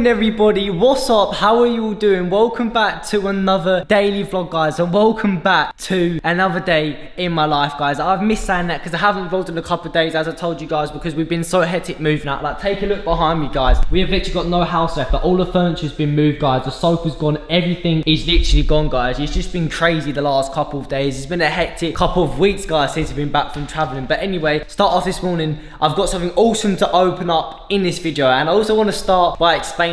morning everybody, what's up, how are you all doing? Welcome back to another daily vlog guys and welcome back to another day in my life guys. I've missed saying that because I haven't vlogged in a couple of days as I told you guys because we've been so hectic moving out. Like take a look behind me guys, we have literally got no house left, but all the furniture's been moved guys, the sofa's gone, everything is literally gone guys. It's just been crazy the last couple of days, it's been a hectic couple of weeks guys since we've been back from travelling. But anyway, start off this morning, I've got something awesome to open up in this video and I also want to start by explaining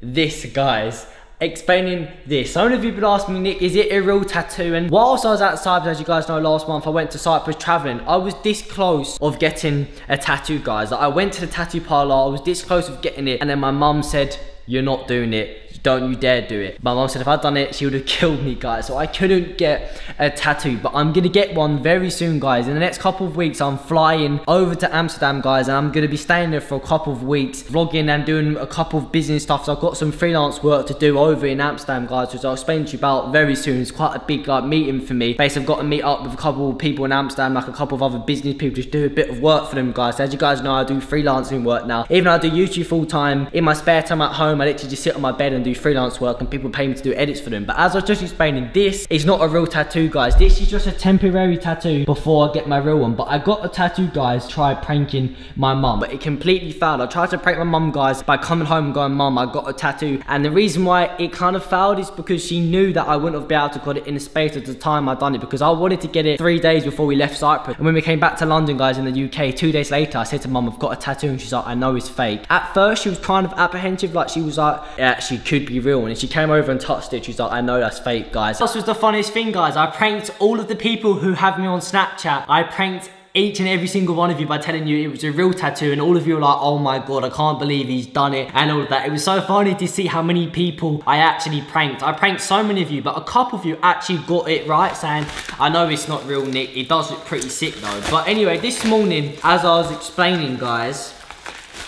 this, guys. Explaining this. Some of you have been asking me, Nick, is it a real tattoo? And whilst I was at Cyprus, as you guys know, last month I went to Cyprus traveling. I was this close of getting a tattoo, guys. I went to the tattoo parlor, I was this close of getting it, and then my mum said, you're not doing it don't you dare do it. My mom said if I'd done it, she would have killed me, guys. So I couldn't get a tattoo, but I'm gonna get one very soon, guys. In the next couple of weeks, I'm flying over to Amsterdam, guys, and I'm gonna be staying there for a couple of weeks, vlogging and doing a couple of business stuff. So I've got some freelance work to do over in Amsterdam, guys, which I'll explain to you about very soon. It's quite a big like meeting for me. Basically, I've got to meet up with a couple of people in Amsterdam, like a couple of other business people, just do a bit of work for them, guys. As you guys know, I do freelancing work now. Even though I do YouTube full time, in my spare time at home, I literally just sit on my bed and do freelance work and people pay me to do edits for them. But as I was just explaining, this is not a real tattoo, guys. This is just a temporary tattoo before I get my real one. But I got a tattoo, guys, try pranking my mum. But it completely failed. I tried to prank my mum, guys, by coming home and going, Mum, I got a tattoo. And the reason why it kind of failed is because she knew that I wouldn't have been able to get it in the space at the time I'd done it. Because I wanted to get it three days before we left Cyprus. And when we came back to London, guys, in the UK, two days later, I said to Mum, I've got a tattoo. And she's like, I know it's fake. At first, she was kind of apprehensive. Like, she was like, yeah, actually could be real. And she came over and touched it. She's like, I know that's fake, guys. This was the funniest thing, guys. I pranked all of the people who have me on Snapchat. I pranked each and every single one of you by telling you it was a real tattoo and all of you are like oh my god I can't believe he's done it and all of that it was so funny to see how many people I actually pranked I pranked so many of you but a couple of you actually got it right saying I know it's not real Nick it does look pretty sick though but anyway this morning as I was explaining guys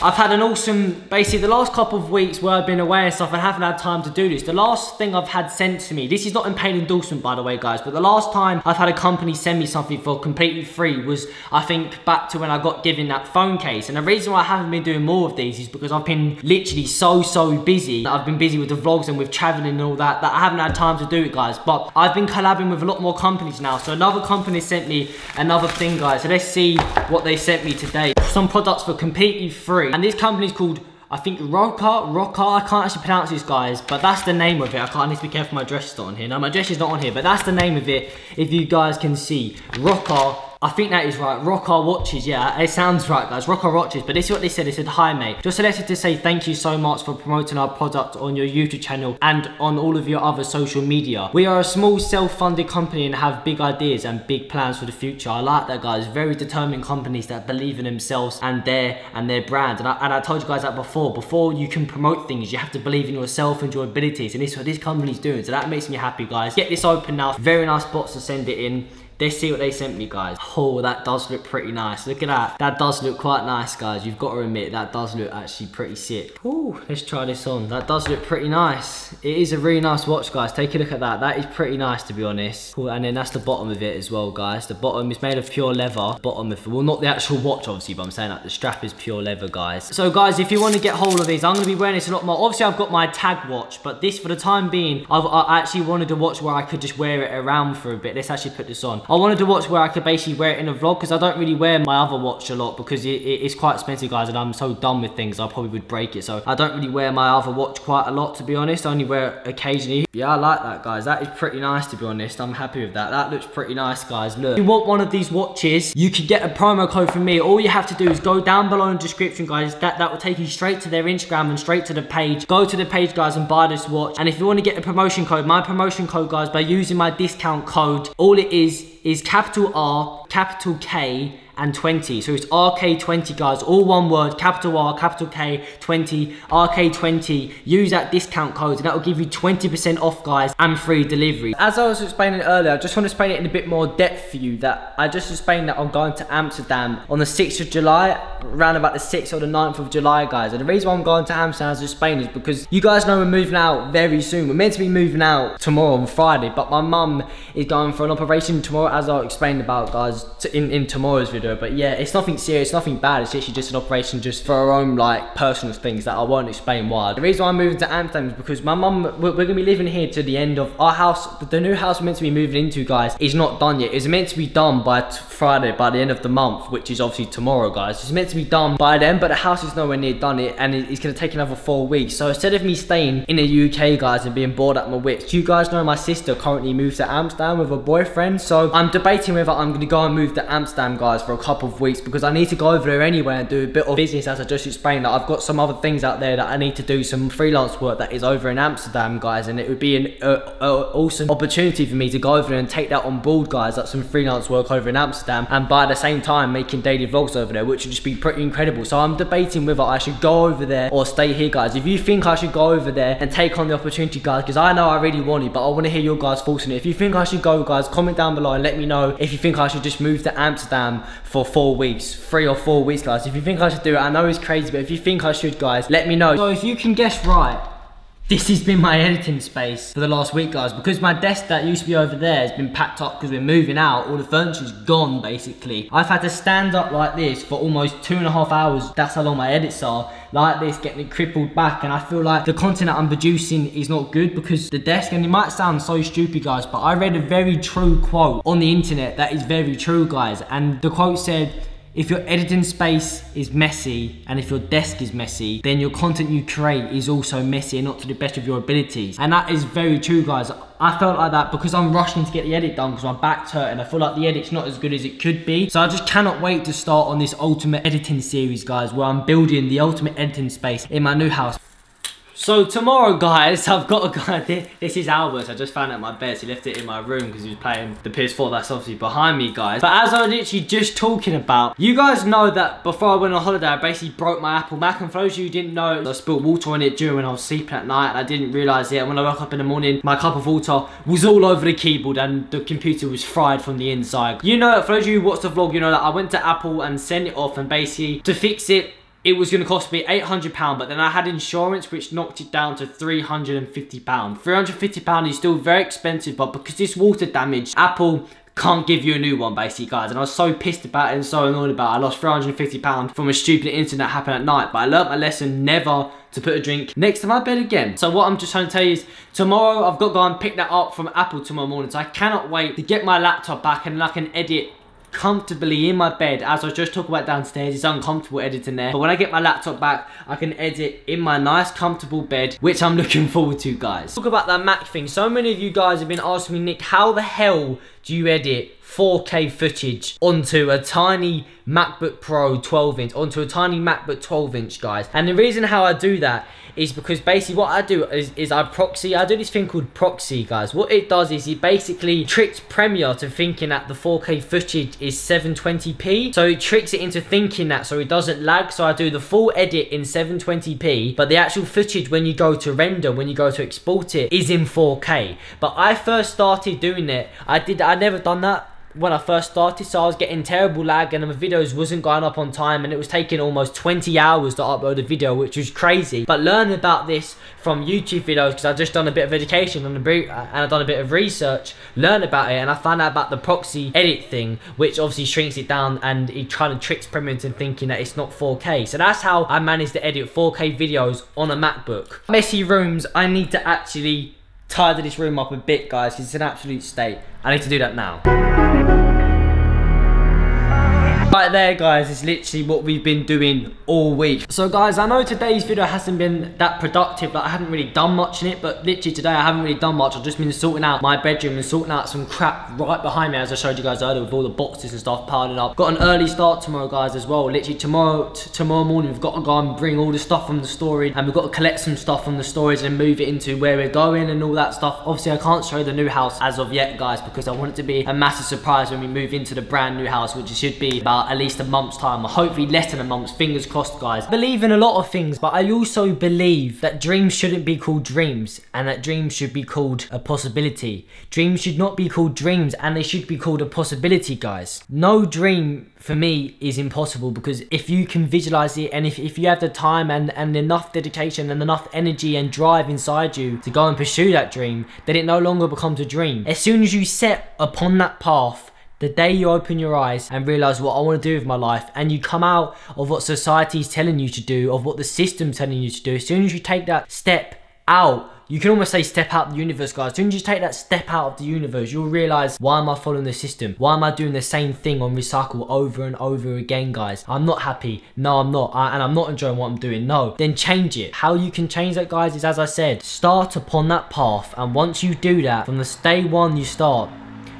I've had an awesome, basically the last couple of weeks where I've been away and stuff, I haven't had time to do this. The last thing I've had sent to me, this is not in paid endorsement by the way guys, but the last time I've had a company send me something for completely free was, I think, back to when I got given that phone case. And the reason why I haven't been doing more of these is because I've been literally so, so busy. I've been busy with the vlogs and with traveling and all that, that I haven't had time to do it guys. But I've been collabing with a lot more companies now. So another company sent me another thing guys. So let's see what they sent me today. Some products for completely free. And this company's called I think Roca, Roca, I can't actually pronounce this guys, but that's the name of it. I can't, I need to be careful my dress is not on here. No, my dress is not on here, but that's the name of it, if you guys can see. Roca I think that is right. Rokkar watches, yeah. It sounds right, guys. Rokkar watches. But this is what they said. They said, hi, mate. Just a letter to say thank you so much for promoting our product on your YouTube channel and on all of your other social media. We are a small self-funded company and have big ideas and big plans for the future. I like that, guys. Very determined companies that believe in themselves and their and their brand. And I, and I told you guys that before. Before you can promote things, you have to believe in yourself and your abilities. And this is what this company's doing. So that makes me happy, guys. Get this open now. Very nice box to send it in. Let's see what they sent me, guys. Oh, that does look pretty nice. Look at that. That does look quite nice, guys. You've got to admit, that does look actually pretty sick. Oh, let's try this on. That does look pretty nice. It is a really nice watch, guys. Take a look at that. That is pretty nice, to be honest. And then that's the bottom of it as well, guys. The bottom is made of pure leather. Bottom of, well, not the actual watch, obviously, but I'm saying that the strap is pure leather, guys. So, guys, if you want to get hold of these, I'm going to be wearing this a lot more. Obviously, I've got my tag watch, but this, for the time being, I've, I actually wanted a watch where I could just wear it around for a bit. Let's actually put this on. I wanted to watch where I could basically wear it in a vlog because I don't really wear my other watch a lot because it, it, it's quite expensive guys and I'm so done with things I probably would break it. So I don't really wear my other watch quite a lot to be honest. I only wear occasionally. Yeah I like that guys. That is pretty nice to be honest. I'm happy with that. That looks pretty nice guys. Look. If you want one of these watches you can get a promo code from me. All you have to do is go down below in the description guys. That that will take you straight to their Instagram and straight to the page. Go to the page guys and buy this watch. And if you want to get a promotion code my promotion code guys by using my discount code all it is is capital R, capital K, and 20. So it's RK20 guys, all one word, capital R, capital K, 20, RK20. Use that discount code and that will give you 20% off guys and free delivery. As I was explaining earlier, I just want to explain it in a bit more depth for you that I just explained that I'm going to Amsterdam on the 6th of July, around about the 6th or the 9th of July guys. And the reason why I'm going to Amsterdam as I explained is because you guys know we're moving out very soon. We're meant to be moving out tomorrow on Friday, but my mum is going for an operation tomorrow as I explained about guys. In, in tomorrow's video. But yeah, it's nothing serious, nothing bad. It's actually just an operation just for our own like personal things that I won't explain why. The reason why I'm moving to Amsterdam is because my mum, we're, we're, gonna be living here to the end of our house. The new house we're meant to be moving into, guys, is not done yet. It's meant to be done by Friday, by the end of the month, which is obviously tomorrow, guys. It's meant to be done by then, but the house is nowhere near done it, and it's gonna take another four weeks. So instead of me staying in the UK, guys, and being bored at my wits, you guys know my sister currently moves to Amsterdam with a boyfriend. So I'm debating whether I'm gonna go and move to Amsterdam, guys, for a couple of weeks because I need to go over there anyway and do a bit of business, as I just explained. That I've got some other things out there that I need to do some freelance work that is over in Amsterdam, guys, and it would be an uh, uh, awesome opportunity for me to go over there and take that on board, guys. Like some freelance work over in Amsterdam, and by the same time making daily vlogs over there, which would just be pretty incredible. So I'm debating whether I should go over there or stay here, guys. If you think I should go over there and take on the opportunity, guys, because I know I really want it, but I want to hear your guys' thoughts on it. If you think I should go, guys, comment down below and let me know if you think I should just move to Amsterdam for four weeks, three or four weeks, guys. If you think I should do it, I know it's crazy, but if you think I should, guys, let me know. So if you can guess right, this has been my editing space for the last week, guys. Because my desk that used to be over there has been packed up because we're moving out. All the furniture's gone, basically. I've had to stand up like this for almost two and a half hours. That's how long my edits are. Like this, getting it crippled back. And I feel like the content that I'm producing is not good because the desk, and it might sound so stupid, guys, but I read a very true quote on the internet that is very true, guys. And the quote said, if your editing space is messy and if your desk is messy, then your content you create is also messy and not to the best of your abilities. And that is very true, guys. I felt like that because I'm rushing to get the edit done because my back's hurt and I feel like the edit's not as good as it could be. So I just cannot wait to start on this ultimate editing series, guys, where I'm building the ultimate editing space in my new house. So tomorrow, guys, I've got a guy. This is Albert. I just found out my bed. He left it in my room because he was playing the PS4. That's obviously behind me, guys. But as I was literally just talking about, you guys know that before I went on holiday, I basically broke my Apple Mac. And for those of you who didn't know, I spilled water on it during when I was sleeping at night, and I didn't realise it. And when I woke up in the morning, my cup of water was all over the keyboard, and the computer was fried from the inside. You know, for those of you who watched the vlog, you know that I went to Apple and sent it off, and basically to fix it it was going to cost me £800 but then I had insurance which knocked it down to £350. £350 is still very expensive but because this water damage, Apple can't give you a new one basically guys and I was so pissed about it and so annoyed about it. I lost £350 from a stupid incident that happened at night but I learnt my lesson never to put a drink next to my bed again. So what I'm just trying to tell you is tomorrow I've got to go and pick that up from Apple tomorrow morning so I cannot wait to get my laptop back and I can edit comfortably in my bed as I was just talking about downstairs it's uncomfortable editing there. But when I get my laptop back I can edit in my nice comfortable bed which I'm looking forward to guys. Talk about that Mac thing. So many of you guys have been asking me Nick how the hell do you edit 4K footage onto a tiny MacBook Pro 12 inch onto a tiny MacBook 12 inch guys and the reason how I do that is because basically what I do is, is I proxy, I do this thing called proxy, guys. What it does is it basically tricks Premiere to thinking that the 4K footage is 720p. So it tricks it into thinking that so it doesn't lag. So I do the full edit in 720p, but the actual footage when you go to render, when you go to export it, is in 4K. But I first started doing it, I did, never done that when I first started so I was getting terrible lag and the videos wasn't going up on time and it was taking almost 20 hours to upload a video which was crazy. But learning about this from YouTube videos because I've just done a bit of education and, I've done a bit of research learn about it and I found out about the proxy edit thing which obviously shrinks it down and it kind of tricks Premiere into thinking that it's not 4K so that's how I managed to edit 4K videos on a MacBook. Messy rooms I need to actually tidy this room up a bit guys. It's an absolute state. I need to do that now Right there guys is literally what we've been doing all week. So guys I know today's video hasn't been that productive like I haven't really done much in it but literally today I haven't really done much. I've just been sorting out my bedroom and sorting out some crap right behind me as I showed you guys earlier with all the boxes and stuff piling up. Got an early start tomorrow guys as well. Literally tomorrow tomorrow morning we've got to go and bring all the stuff from the storage and we've got to collect some stuff from the storage and move it into where we're going and all that stuff. Obviously I can't show the new house as of yet guys because I want it to be a massive surprise when we move into the brand new house which should be about at least a month's time, or hopefully less than a month's, fingers crossed guys. I believe in a lot of things, but I also believe that dreams shouldn't be called dreams, and that dreams should be called a possibility. Dreams should not be called dreams, and they should be called a possibility, guys. No dream for me is impossible because if you can visualize it and if, if you have the time and, and enough dedication and enough energy and drive inside you to go and pursue that dream, then it no longer becomes a dream. As soon as you set upon that path The day you open your eyes and realize what I want to do with my life, and you come out of what society is telling you to do, of what the system's telling you to do, as soon as you take that step out you can almost say step out the universe, guys. As soon as you take that step out of the universe, you'll realize why am I following the system? Why am I doing the same thing on recycle over and over again, guys? I'm not happy. No, I'm not. I, and I'm not enjoying what I'm doing. No. Then change it. How you can change that, guys, is as I said, start upon that path. And once you do that, from the day one you start,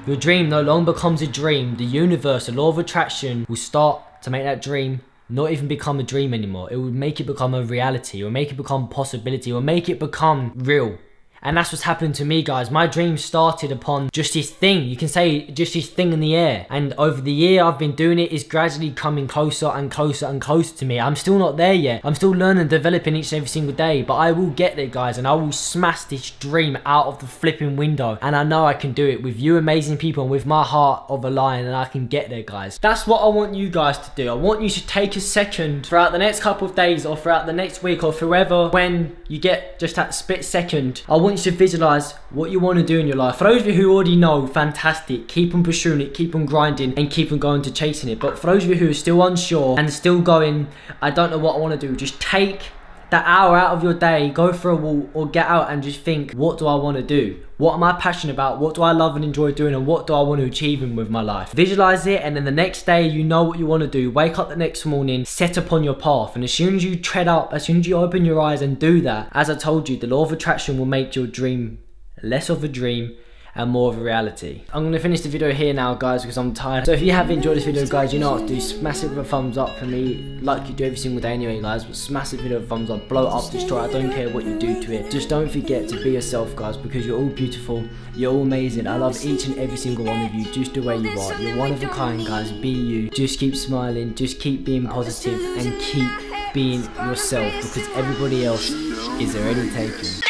your dream no longer becomes a dream. The universe, the law of attraction will start to make that dream not even become a dream anymore. It would make it become a reality, or make it become possibility, or make it become real. And that's what's happened to me, guys. My dream started upon just this thing. You can say just this thing in the air. And over the year I've been doing it, it's gradually coming closer and closer and closer to me. I'm still not there yet. I'm still learning developing each and every single day. But I will get there, guys. And I will smash this dream out of the flipping window. And I know I can do it with you amazing people and with my heart of a lion. And I can get there, guys. That's what I want you guys to do. I want you to take a second throughout the next couple of days or throughout the next week or forever when you get just that split second. I want want you to visualize what you want to do in your life. For those of you who already know, fantastic. Keep on pursuing it, keep on grinding, and keep on going to chasing it. But for those of you who are still unsure and still going, I don't know what I want to do, just take that hour out of your day, go for a walk or get out and just think, what do I want to do? What am I passionate about? What do I love and enjoy doing? And what do I want to achieve in with my life? Visualize it and then the next day you know what you want to do. Wake up the next morning, set upon your path. And as soon as you tread up, as soon as you open your eyes and do that, as I told you, the law of attraction will make your dream less of a dream and more of a reality. I'm going to finish the video here now guys because I'm tired. So if you have enjoyed this video guys, you know what to do. Smash it with a thumbs up for me like you do every single day anyway guys. But smash the video with a thumbs up, blow it up, destroy it. I don't care what you do to it. Just don't forget to be yourself guys because you're all beautiful. You're all amazing. I love each and every single one of you just the way you are. You're one of a kind guys. Be you. Just keep smiling. Just keep being positive and keep being yourself because everybody else is already taken.